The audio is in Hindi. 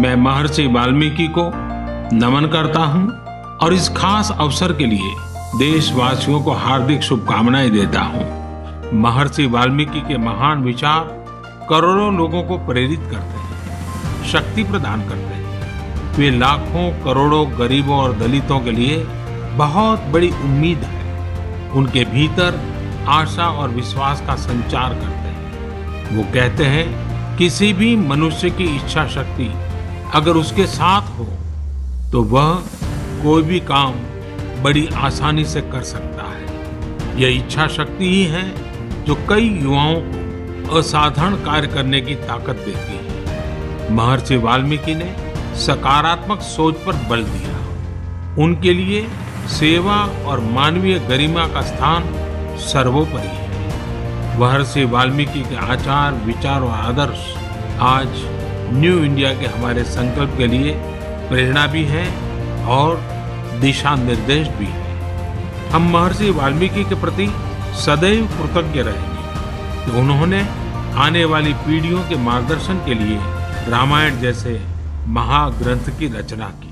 मैं महर्षि वाल्मीकि को नमन करता हूँ और इस खास अवसर के लिए देशवासियों को हार्दिक शुभकामनाएँ देता हूँ। महर्षि वाल्मीकि के महान विचार करोड़ों लोगों को प्रेरित करते हैं, शक्ति प्रदान करते हैं। वे लाखों, करोड़ों गरीबों और दलितों के लिए बहुत बड़ी उम्मीद है। उनके भीतर आशा और विश्वास का संचार करते हैं। वो कहते हैं, किसी भी मनुष्य की इच्छा शक्ति अगर उसके साथ हो तो वह कोई भी काम बड़ी आसानी से कर सकता है। यह इच्छा शक्ति ही है जो कई युवाओं को असाधारण कार्य करने की ताकत देती है। महर्षि वाल्मीकि ने सकारात्मक सोच पर बल दिया। उनके लिए सेवा और मानवीय गरिमा का स्थान सर्वोपरि है। महर्षि वाल्मीकि के आचार, विचार और आदर्श आज न्यू इंडिया के हमारे संकल्प के लिए प्रेरणा भी है और दिशा निर्देश भी है। हम महर्षि वाल्मीकि के प्रति सदैव कृतज्ञ रहेंगे। कि उन्होंने आने वाली पीढ़ियों के मार्गदर्शन के लिए रामायण जैसे महाग्रंथ की रचना की।